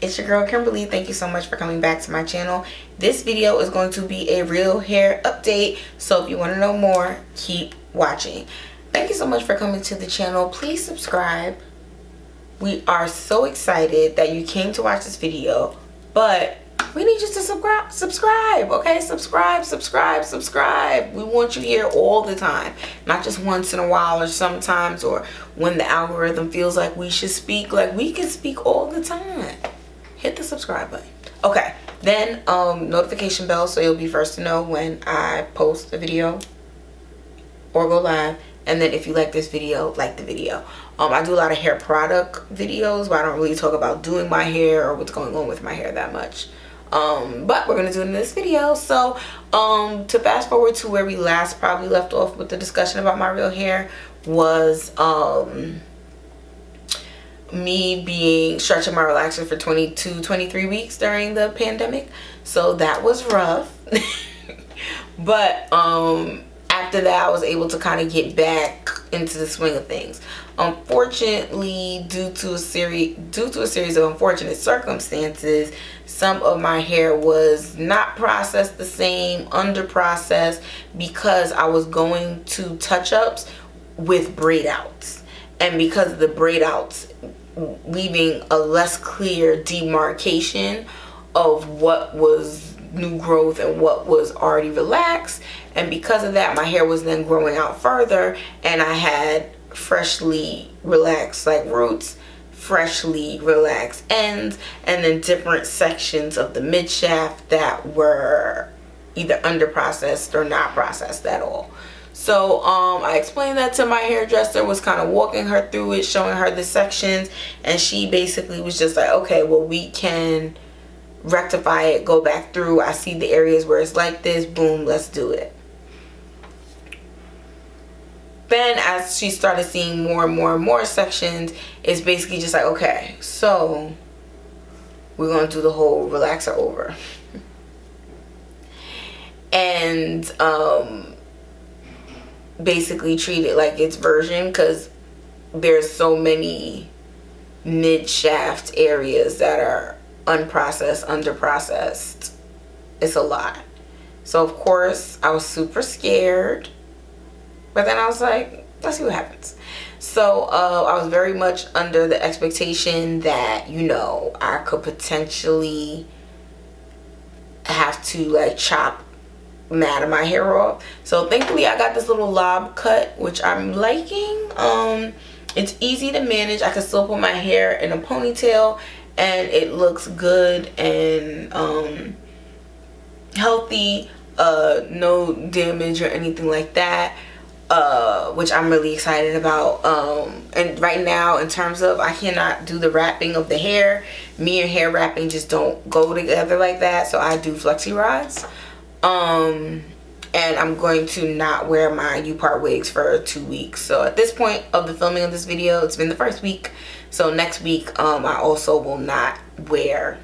it's your girl Kimberly. Thank you so much for coming back to my channel. This video is going to be a real hair update, so if you want to know more, keep watching. Thank you so much for coming to the channel. Please subscribe. We are so excited that you came to watch this video, but we need you to subscribe, subscribe, okay? Subscribe, subscribe, subscribe. We want you here all the time, not just once in a while or sometimes or when the algorithm feels like we should speak. Like we can speak all the time. Hit the subscribe button. Okay, then um, notification bell so you'll be first to know when I post a video or go live. And then if you like this video, like the video. Um, I do a lot of hair product videos, but I don't really talk about doing my hair or what's going on with my hair that much um but we're gonna do it in this video so um to fast forward to where we last probably left off with the discussion about my real hair was um me being stretching my relaxer for 22 23 weeks during the pandemic. So that was rough. But um after that I was able to kind of get back into the swing of things. Unfortunately due to a series due to a series of unfortunate circumstances some of my hair was not processed the same under processed because I was going to touch-ups with braid outs. And because of the braid outs leaving a less clear demarcation of what was new growth and what was already relaxed. And because of that my hair was then growing out further and I had freshly relaxed like roots freshly relaxed ends and then different sections of the mid shaft that were either under processed or not processed at all so um, I explained that to my hairdresser, was kind of walking her through it, showing her the sections, and she basically was just like, okay, well, we can rectify it, go back through. I see the areas where it's like this, boom, let's do it then as she started seeing more and more and more sections it's basically just like okay so we're gonna do the whole relaxer over and um basically treat it like its virgin because there's so many mid shaft areas that are unprocessed underprocessed. It's a lot. So of course I was super scared. But then I was like, let's see what happens. So uh, I was very much under the expectation that, you know, I could potentially have to like chop mad at my hair off. So thankfully I got this little lob cut, which I'm liking. Um, it's easy to manage. I can still put my hair in a ponytail and it looks good and um, healthy. Uh, no damage or anything like that uh, which I'm really excited about. Um, and right now, in terms of I cannot do the wrapping of the hair. Me and hair wrapping just don't go together like that. So I do flexi rods. Um, and I'm going to not wear my U-part wigs for two weeks. So at this point of the filming of this video, it's been the first week. So next week, um, I also will not wear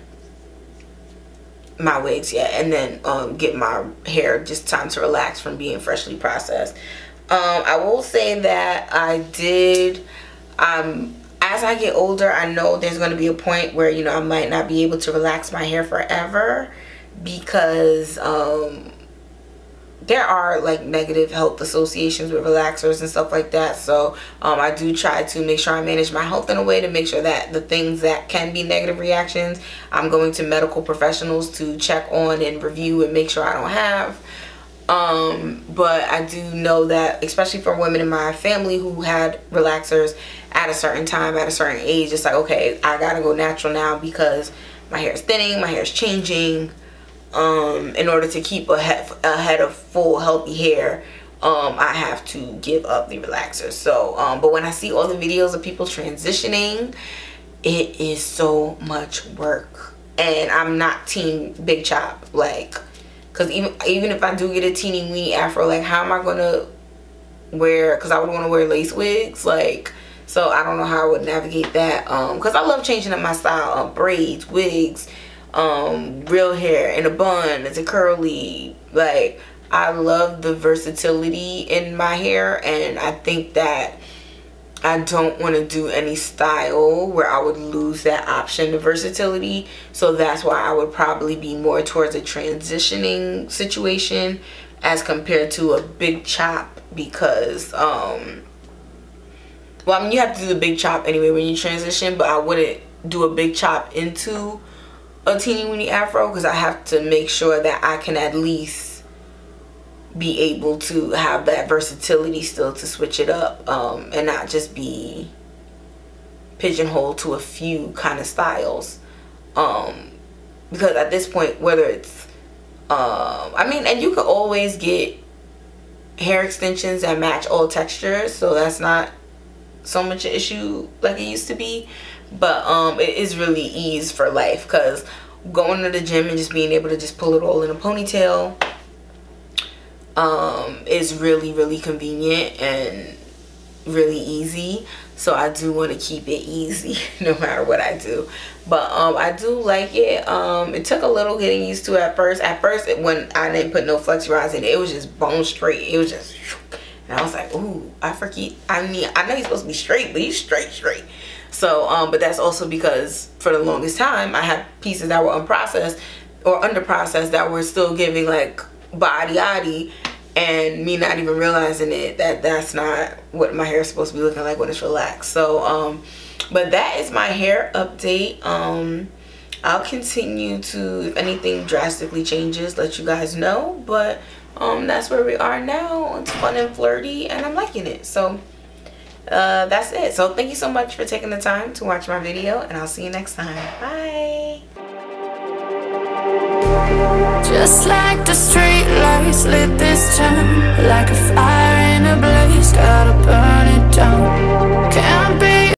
my wigs yet and then um, get my hair just time to relax from being freshly processed um, I will say that I did, um, as I get older, I know there's going to be a point where, you know, I might not be able to relax my hair forever because um, there are like negative health associations with relaxers and stuff like that. So um, I do try to make sure I manage my health in a way to make sure that the things that can be negative reactions, I'm going to medical professionals to check on and review and make sure I don't have um but i do know that especially for women in my family who had relaxers at a certain time at a certain age it's like okay i gotta go natural now because my hair is thinning my hair is changing um in order to keep a head, a head of full healthy hair um i have to give up the relaxer. So um but when i see all the videos of people transitioning it is so much work. And I'm not team big chop like because even even if I do get a teeny weeny afro like how am I gonna wear because I would want to wear lace wigs like so I don't know how I would navigate that um because I love changing up my style um, braids wigs um real hair in a bun it's a curly like I love the versatility in my hair and I think that I don't want to do any style where I would lose that option of versatility. So that's why I would probably be more towards a transitioning situation as compared to a big chop because, um, well, I mean, you have to do the big chop anyway when you transition, but I wouldn't do a big chop into a teeny weeny afro because I have to make sure that I can at least be able to have that versatility still to switch it up um, and not just be pigeonholed to a few kind of styles. Um, because at this point whether it's um, I mean and you could always get hair extensions that match all textures so that's not so much an issue like it used to be but um, it is really ease for life because going to the gym and just being able to just pull it all in a ponytail um, is really, really convenient and really easy. So I do want to keep it easy no matter what I do. But um, I do like it. Um, it took a little getting used to at first. At first, it, when I didn't put no flexi rods in it, it was just bone straight. It was just, and I was like, ooh, I forget. I mean, I know you're supposed to be straight, but you straight, straight. So, um, but that's also because for the longest time, I had pieces that were unprocessed or under processed that were still giving like body yaddy and me not even realizing it that that's not what my hair is supposed to be looking like when it's relaxed. So um but that is my hair update. Um I'll continue to if anything drastically changes let you guys know. But um that's where we are now it's fun and flirty and I'm liking it. So uh, that's it. So thank you so much for taking the time to watch my video and I'll see you next time. Bye. Just like the street lights lit this Like a fire in a blaze, gotta burn it down Can't be